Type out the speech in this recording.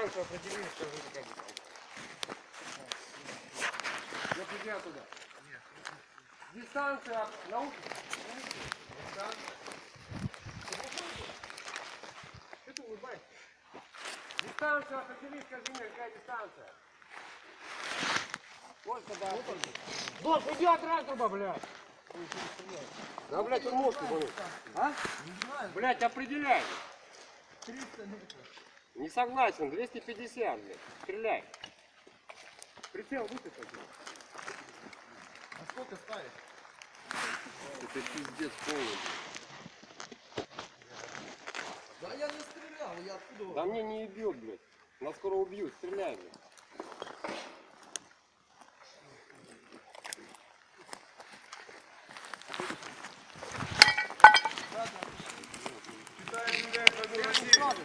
дистанцию определили, скажи, какая дистанция. Вот иди туда. Дистанция науки. Дистанция. Что ты улыбаешься? Дистанцию определи, скажи мне, какая дистанция. Вот когда. Дождь, иди от труба, блядь. Да, блядь, он мозг ебанул. А? Блядь, определяй. 300 метров. Не согласен, 250, блядь. Стреляй. Прицел высоко. А сколько ставишь? Это пиздец полный. Да я не стрелял, я откуда? Да мне не ебет, блядь. Нас скоро убьют, стреляй, блядь. Считаю,